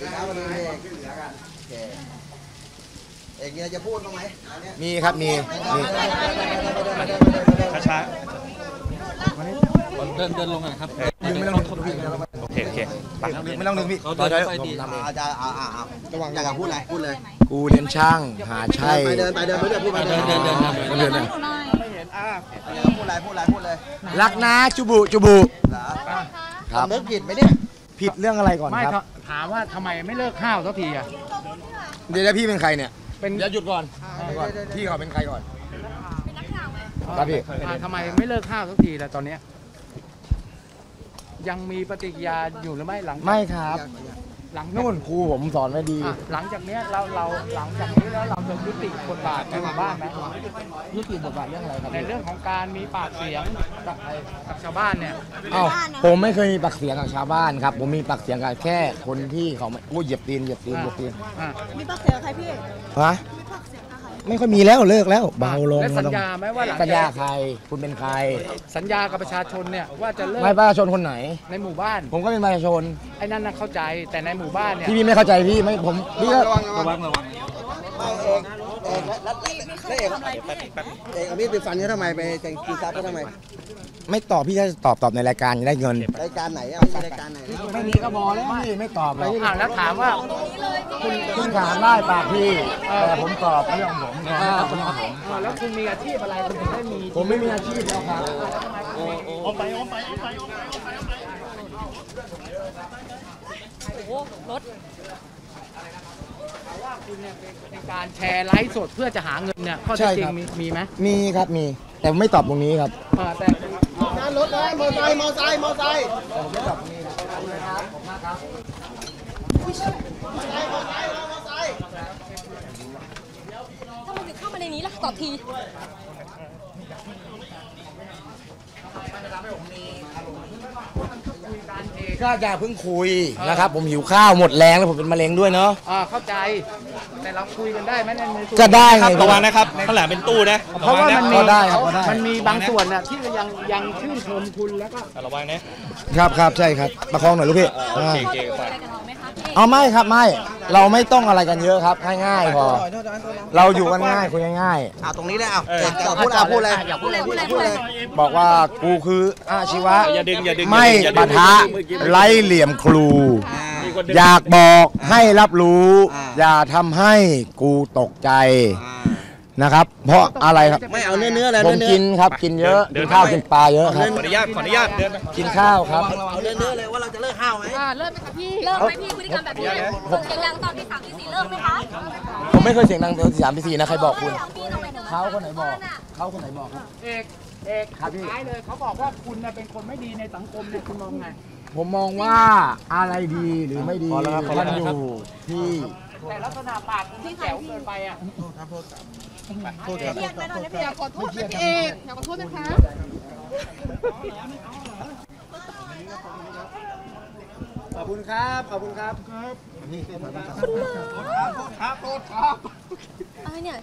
ดีครับวันนี้เอกโอเคเอกมีอะไรจะพูดบ้างไหมอันเนี้ยมีครับมีมีช้าเดินเดินลงอะครับดึงไม่ต้องดึงพี่โอเคโอเคไปไม่ต้องดึงพี่เขาเดินไปดีอ่าจารย์อ่าอ่าอ่าอยากจะพูดอะไรพูดเลยกูเรียนช่างหาใช่ไปเดินไปเดินไปเดินพูดไปเดินเดินเดินเดินเรียนพูดอะไรพูดอะไรพูดเลยรักนะจุบุจุบุเหรอครับนึกผิดไหมเนี่ย ผิดเรื่องอะไรก่อนไม่ครับ ถามว่าทำไมไม่เลิกข้าวสักทีอะเดี๋ยวแล้วพี่เป็นใครเนี่ยเป็นเดี๋ยวหยุดก่อนก่อนพี่เขาเป็นใครก่อนครับพี่อ่าทำไมไม่เลิกข้าวสักทีล่ะตอนเนี้ยยังมีปฏิกิริยาอยู่หรือไม่หลังไม่ครับ หลังจากนู่นครูผมสอนไว้ดี อะหลังจากเนี้ยเราเราหลังจากนี้แล้วเราจะยุติบทบาทในหมู่บ้านไหมยุติบทบาทเรื่องอะไรครับในเรื่องของการมีปากเสียงกับไอ้กับชาวบ้านเนี่ย เอ้าผมไม่เคยมีปากเสียงกับชาวบ้านครับ ผมมีปากเสียงกับแค่คนที่เขาไม่โอ้ยเหยียบตีนเหยียบตีนเหยียบตีนอะมีปากเสียงกับใครพี่ ฮะ ไม่ค่อยมีแล้วเลิกแล้ว เบาลงและสัญไม่ต้องญาไหมว่าหลังสัญญาจากใคร คุณเป็นใครสัญญากับประชาชนเนี่ยว่าจะเลิกไม่ประชาชนคนไหน ในหมู่บ้านผมก็เป็นประชาชนไอ้นั่นน่ะเข้าใจแต่ในหมู่บ้านเนี่ยที่พี่ไม่เข้าใจพี่ไม่ผมพี่ก็ระวังระวังไม่เอกเอกแล้วแล้วเอกเอกเอามีดไปฟันเขาทำไมไปจะกินทรัพย์เขาทำไม ไม่ตอบพี่จะตอบตอบในรายการจะได้เงิน รายการไหนอะไม่ใช่รายการไหนไม่มีก็พอแล้วพี่ไม่ตอบหรอกอ่าแล้วถามว่า คุณคุณถามได้ปากพี่แต่ผมตอบเรื่องของผมเออเรื่องของผมเออแล้วคุณมีอาชีพอะไรคุณถึงได้มีผมไม่มีอาชีพแล้วครับว่าคุณเนี่ยเป็นการแชร์ไลฟ์สดเพื่อจะหาเงินเนี่ยข้อเท็จจริงมีมีไหมมีครับมี แต่ไม่ตอบตรงนี้ครับเออแต่กา รรถนะมอไซค์มอไซค์มอไซค์ถ้ามันถึงเข้ามาในนี้ล่ะตอบที ก็อย่าเพิ่งคุยนะครับผมหิวข้าวหมดแรงแล้วผมเป็นมะเร็งด้วยเนาะ อ่าเข้าใจ แต่เราคุยกันได้ไหมในในส่วนก็ได้ไงระวังนะครับข้างหลังเป็นตู้นะเพราะว่ามันมีก็ได้ครับก็ได้ มันมีบางส่วนน่ะที่ยังยังชื่นชมคุณแล้วก็ ระวังนะ ครับครับใช่ครับประคองหน่อยลูกพี่โอเคโอเคคุไปยอะไรกับเราไหมคะพี่ เอาไม่ครับไม่เราไม่ต้องอะไรกันเยอะครับง่ายๆพอเราอยู่กันง่ายคุยง่ายเอาตรงนี้เลยเอาเอกจะพูดเอาพูดเลยอย่าพูพูดดเลยพูดเลยพูดเลยๆบอกว่ากูคืออาชีวะอย่าดึงอย่าดึงไม่อย่าดึงปะทะเมื่อกี้ไร้เหลี่ยมครูมีคนดึงอยากบอกให้รับรู้อ่าอย่าทำให้กูตกใจ นะครับ เพราะอะไรครับไม่เอาเนื้อเนื้อแล้วผมเนื้อกินครับกินเยอะกินข้าวกินปลาเยอะครับขออนุญาตขออนุญาตเดินไปกินข้าวครับเอาเนื้อเนื้อเลยว่าเราจะเลิกห้าวไหมอ่าเลิกไหมคะพี่เลิกไหมพี่พฤติกรรมแบบนี้ส่งเสียงดังตอนที่สามที่สี่เลิกไหมคะผมไม่เคยเสียงดังตอนที่สามที่สี่นะใครบอกคุณพี่ทำไมถึงเขาคนไหนบอกเขาคนไหนบอกเอกเอกครับพี่ท้ายเลยเขาบอกว่าคุณน่ะเป็นคนไม่ดีในสังคมเนี่ยคุณมองไงผมมองว่าอะไรดีหรือไม่ดีมันอยู่ที่แต่ลักษณะปากคุณที่แจ๋วเกินไปอะ เครียดไหมตอนนี้พี่อยากขอโทษพี่เอกอยากขอโทษนะคะขอบคุณครับ ขอบคุณครับอะไรเนี่ย